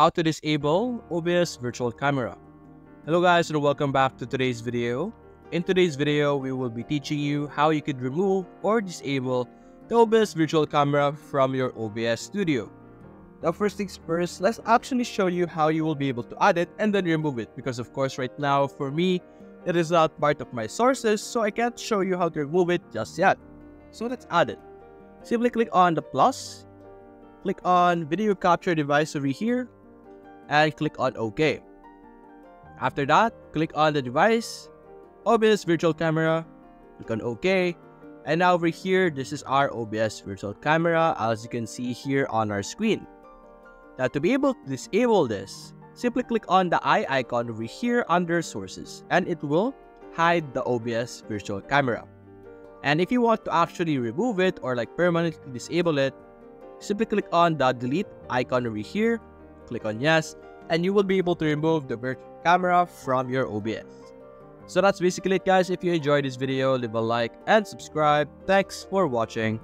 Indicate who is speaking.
Speaker 1: how to disable OBS virtual camera. Hello guys and welcome back to today's video. In today's video, we will be teaching you how you could remove or disable the OBS virtual camera from your OBS studio. Now first things first, let's actually show you how you will be able to add it and then remove it because of course right now for me, it is not part of my sources so I can't show you how to remove it just yet. So let's add it. Simply click on the plus, click on video capture device over here and click on OK. After that, click on the device, OBS virtual camera, click on OK, and now over here, this is our OBS virtual camera as you can see here on our screen. Now to be able to disable this, simply click on the eye icon over here under sources and it will hide the OBS virtual camera. And if you want to actually remove it or like permanently disable it, simply click on the delete icon over here click on yes, and you will be able to remove the virtual camera from your OBS. So that's basically it guys. If you enjoyed this video, leave a like and subscribe. Thanks for watching.